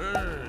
嗯。